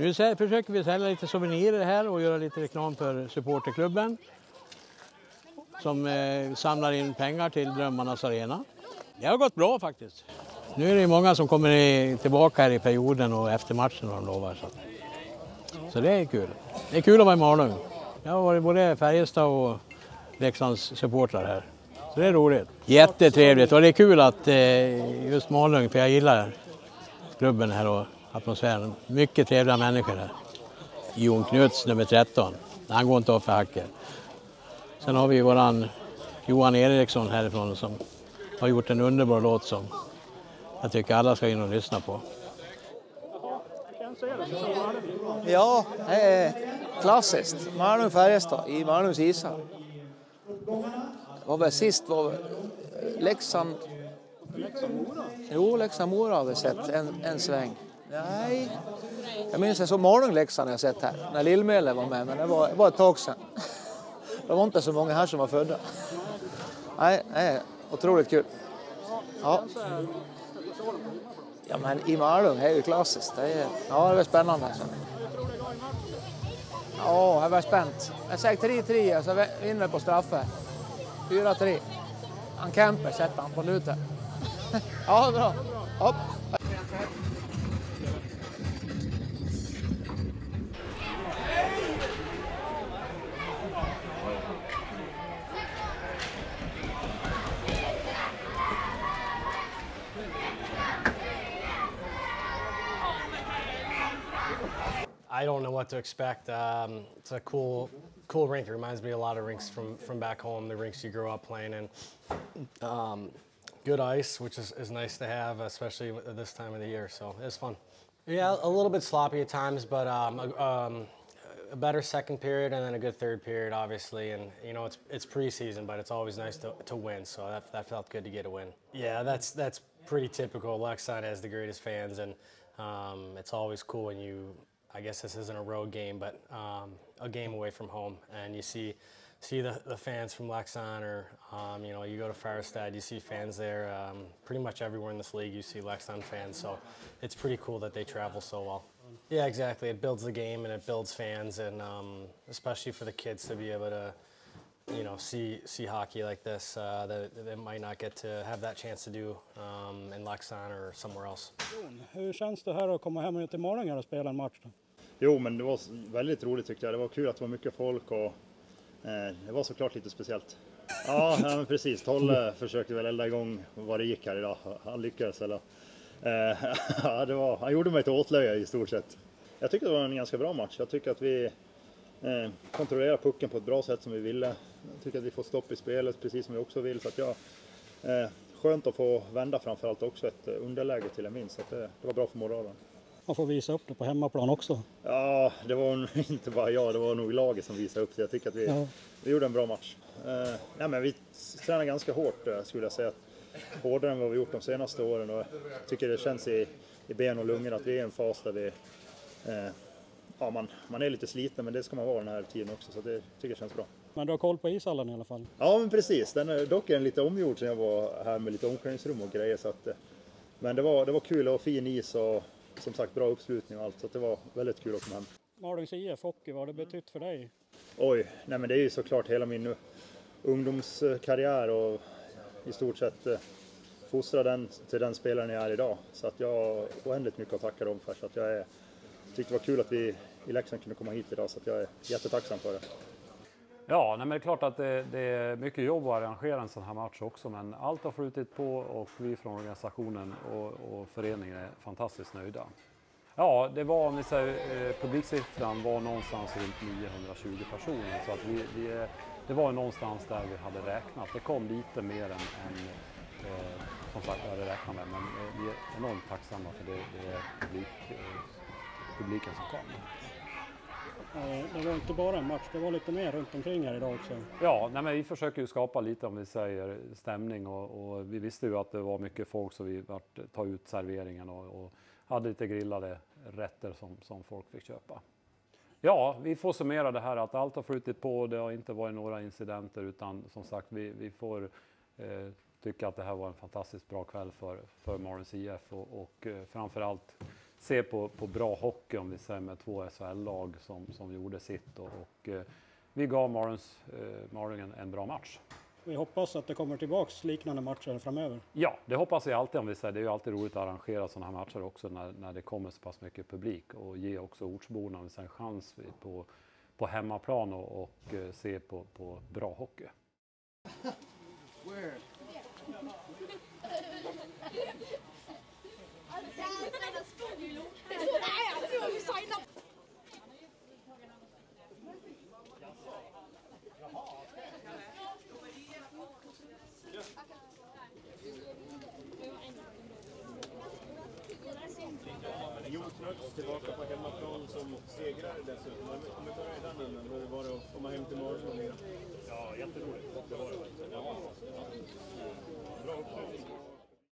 Nu försöker vi sälja lite souvenirer här och göra lite reklam för supporterklubben som eh, samlar in pengar till Drömmarnas arena. Det har gått bra faktiskt. Nu är det många som kommer tillbaka här i perioden och efter matchen har de lovar. Så, så det är kul. Det är kul att vara i Malung. Jag har varit både Färjestad och Leksands supportrar här. Så det är roligt. Jättetrevligt och det är kul att eh, just Malung, för jag gillar klubben här och atmosfären. Mycket trevliga människor här. Jon Knuts nummer 13. Han går inte av för hacker. Sen har vi våran Johan Eriksson härifrån som har gjort en underbar låt som jag tycker alla ska in och lyssna på. Ja, det är klassiskt. Malung-Färjestad i Malungs ishall. Det var väl sist var väl Leksand... Jo, Leksand-Mora har vi sett en, en sväng. Nej, jag minns jag såg Malung-Leksand jag sett här när Lill-Melle var med, men det var, det var ett tag sedan. Det var inte så många här som var födda. Nej, det är otroligt kul. Ja. Ja, men i Malung är ju klassiskt. Det är, ja, det är spännande. Alltså. Ja, det var spänt. Jag säger 3-3, så vinner på straffar. 4-3. Han Kemper sätter han på nutet. ja, bra. Hopp. I don't know what to expect. Um, it's a cool, cool rink. It reminds me a lot of rinks from, from back home, the rinks you grew up playing in. Um, good ice, which is, is nice to have, especially this time of the year. So it's fun. Yeah, a little bit sloppy at times, but um, a, um, a better second period and then a good third period, obviously. And you know, it's it's preseason, but it's always nice to, to win. So that, that felt good to get a win. Yeah, that's that's pretty typical. Lexon has the greatest fans, and um, it's always cool when you. I guess this isn't a road game, but um, a game away from home, and you see see the, the fans from Lexon, or um, you know, you go to Farstad, you see fans there. Um, pretty much everywhere in this league, you see Lexon fans. So it's pretty cool that they travel so well. Yeah, exactly. It builds the game and it builds fans, and um, especially for the kids to be able to, you know, see see hockey like this uh, that they might not get to have that chance to do um, in Lexon or somewhere else. Hur känns det här att komma hem till Malung här och spela en match? Då? Jo, men det var väldigt roligt tyckte jag. Det var kul att det var mycket folk och eh, det var såklart lite speciellt. Ja, ja men precis. Tolle försökte väl elda igång vad det gick här idag. Han lyckades eller? Eh, ja, det var, han gjorde mig till åtlöje i stort sett. Jag tycker det var en ganska bra match. Jag tycker att vi eh, kontrollerar pucken på ett bra sätt som vi ville. Jag tycker att vi får stopp i spelet precis som vi också vill. Så att jag, eh, skönt att få vända framförallt också ett eh, underläge till en vinst. Så att det, det var bra för moralen. Man får visa upp det på hemmaplan också. Ja, det var inte bara jag, det var nog laget som visade upp det. Jag tycker att vi, Ja. vi gjorde en bra match. Eh, nej, men vi tränar ganska hårt eh, skulle jag säga. Hårdare än vad vi gjort de senaste åren och jag tycker det känns i, i ben och lungor att vi är i en fas där vi eh, ja, man, man är lite sliten men det ska man vara den här tiden också så det tycker jag känns bra. Men du har koll på ishallen i alla fall? Ja men precis, den är, dock är den lite omgjord sen jag var här med lite omklädningsrum och grejer. Så att, eh, men det var, det var kul och fin is och som sagt bra uppslutning och allt så det var väldigt kul att komma hem. Malungs IF Hockey, vad har det betytt för dig? Oj, nej men det är ju såklart hela min uh, ungdomskarriär och i stort sett uh, fostra den till den spelaren jag är idag. Så att jag har oändligt mycket att tacka dem för. Så att jag är, tyckte det var kul att vi i Leksand kunde komma hit idag så att jag är jättetacksam för det. Ja, nej, men det är klart att det, det är mycket jobb att arrangera en sån här match också, men allt har flutit på och vi från organisationen och, och föreningen är fantastiskt nöjda. Ja, det var, om vi säger, eh, publiksiffran var någonstans runt 920 personer, så att vi, vi, det var någonstans där vi hade räknat. Det kom lite mer än, än eh, som sagt, jag hade räknat med, men eh, vi är enormt tacksamma för det, det är publik, eh, publiken som kom. Det var inte bara en match, det var lite mer runt omkring här idag också. Ja, nej, men vi försöker ju skapa lite om vi säger stämning och, och vi visste ju att det var mycket folk så vi vart, ta ut serveringen och, och hade lite grillade rätter som, som folk fick köpa. Ja, vi får summera det här att allt har flutit på. Det har inte varit några incidenter utan som sagt vi, vi får eh, tycka att det här var en fantastiskt bra kväll för, för Morgons IF och, och eh, framförallt se på, på bra hockey om vi säger med två SHL-lag som, som gjorde sitt och, och eh, vi gav Marlins, eh, Marlin en, bra match. Vi hoppas att det kommer tillbaks liknande matcher framöver. Ja, det hoppas jag alltid om vi säger. Det är ju alltid roligt att arrangera sådana här matcher också när, när det kommer så pass mycket publik och ge också ortsborna en chans på, på hemmaplan och, och eh, se på, på bra hockey. Jonknöts tillbaka på hemmaplan som segrare dessutom. Om vi börjar i den änden, hur var det att komma hem till Malmö? Ja, jätteroligt. Det var det. Bra uppslutning.